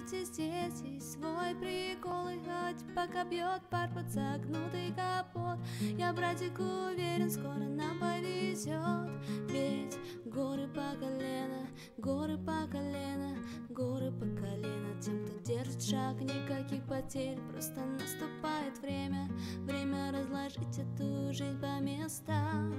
Подождите здесь, есть свой прикол И хоть пока бьет пар под загнутый капот. Я, братик, уверен, скоро нам повезет. Ведь горы по колено, горы по колено Горы по колено. Тем, кто держит шаг Никаких потерь, просто наступает время Время разложить эту жизнь по местам.